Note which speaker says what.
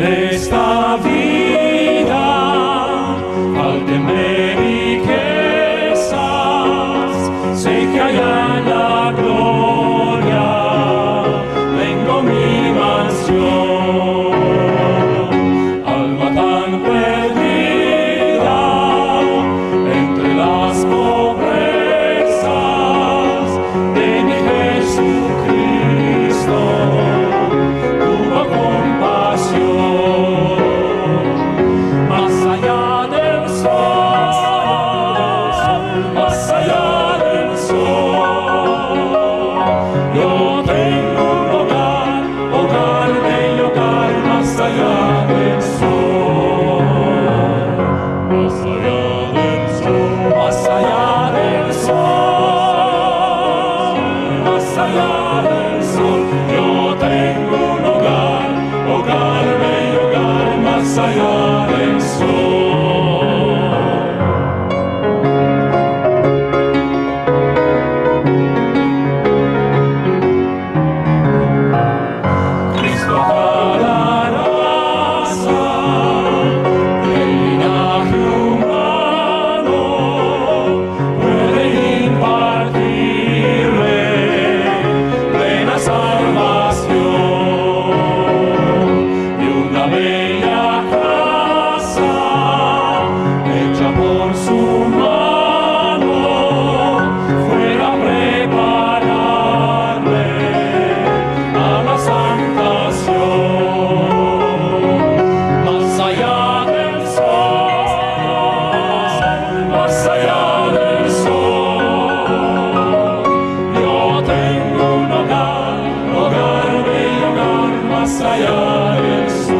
Speaker 1: Nesta красая.